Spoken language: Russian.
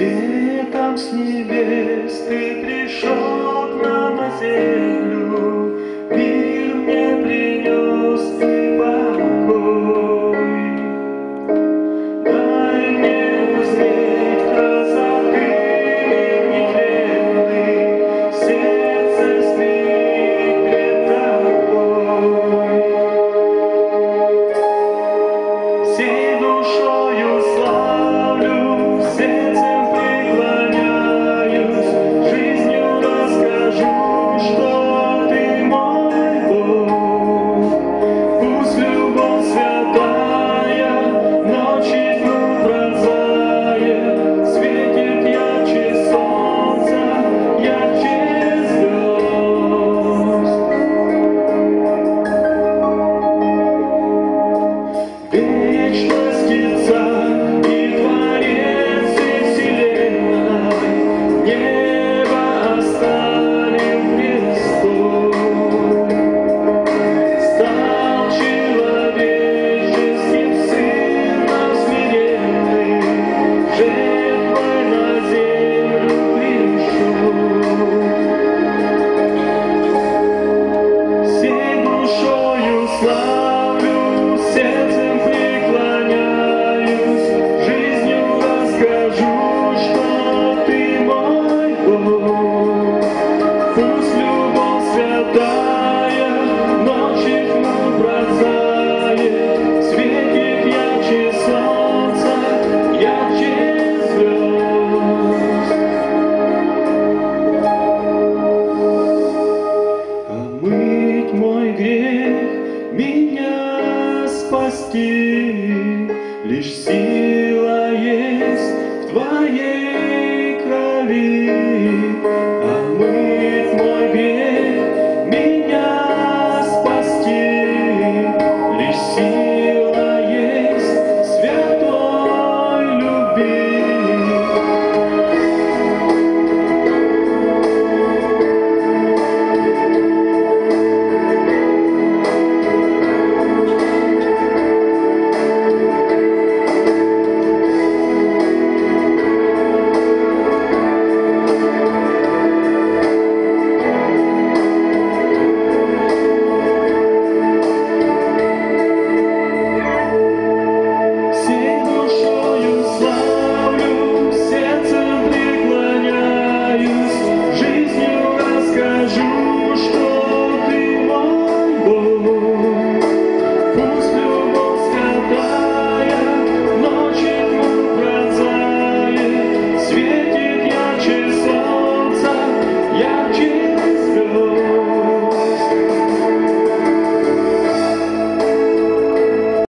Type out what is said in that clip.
Светом с небес ты пришел к нам. умыть мой грех, меня спасти. Лишь сила есть в Твоей крови.